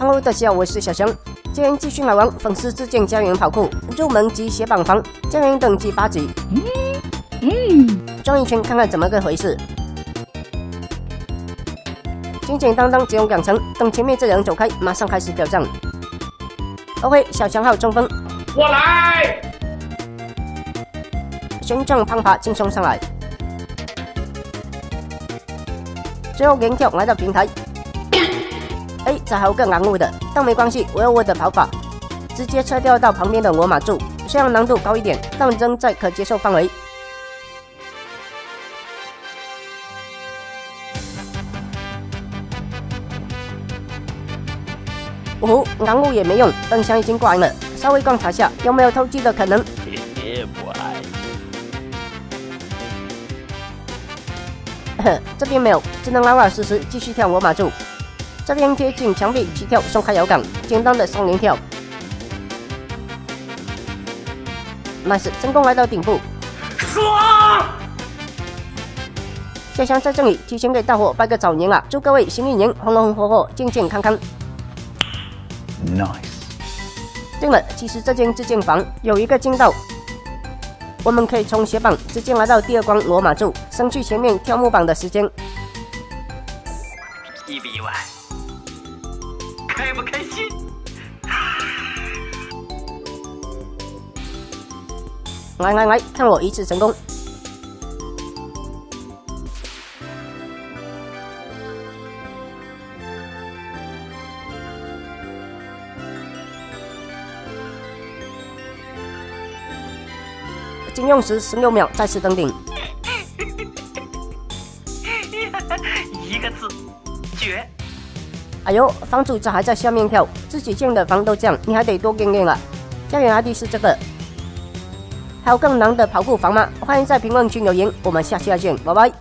Hello，大家好，我是小熊。今天继续来玩粉丝之剑家园跑酷入门级斜板房，家园等级八级。转一圈看看怎么个回事。简简单单只有两层，等前面这人走开，马上开始挑战。OK，小强号中锋，我来。旋转攀爬轻松上来，最后连跳来到平台。哎，这还有更难路的，但没关系，我有我的跑法，直接撤掉到旁边的罗马柱。虽然难度高一点，但仍在可接受范围。哦，难路也没用，灯箱已经关了，稍微观察下有没有偷鸡的可能。呵，这边没有，只能老老实实继续跳罗马柱。这边贴近墙壁起跳，松开摇杆，简单的双连跳。nice，成功来到顶部，爽！小香在这里提前给大伙拜个早年了，祝各位新一年红红火火，健健康康。Nice。对了，其实这间自建房有一个近道，我们可以从斜板直接来到第二关罗马柱，省去前面跳木板的时间。意不意外？开不开心？来来来看我一次成功！仅用时十六秒，再次登顶。一个字，绝！哎呦，房主咋还在下面跳，自己建的房都这样，你还得多练练了。家园阿弟是这个，还有更难的跑酷房吗？欢迎在评论区留言，我们下期再见，拜拜。